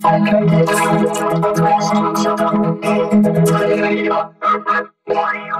Thank you.